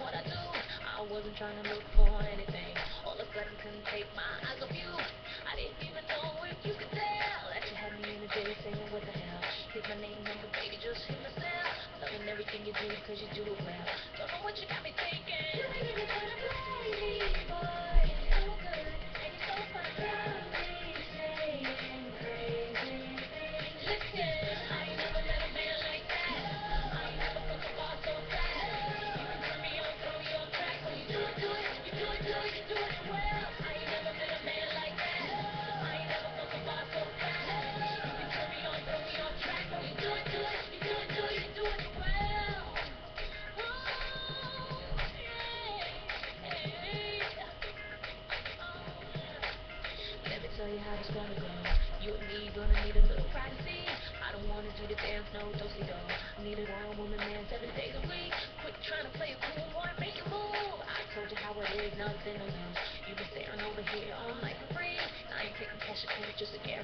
what I do. I wasn't trying to look for anything. All of a sudden, couldn't take my eyes off you. I didn't even know if you could tell that you had me in a daze saying, What the hell? Here's my name, number, baby, just hit myself. Loving everything you do because you do it well. You and me gonna need a little privacy. I don't wanna do the dance, no dosey do. Need a one woman man seven days a week. Quit trying to play a cool boy, make a move. I told you how it is, nothing to lose. You been staring over here all night for free. I ain't taking cash credit, just a guarantee.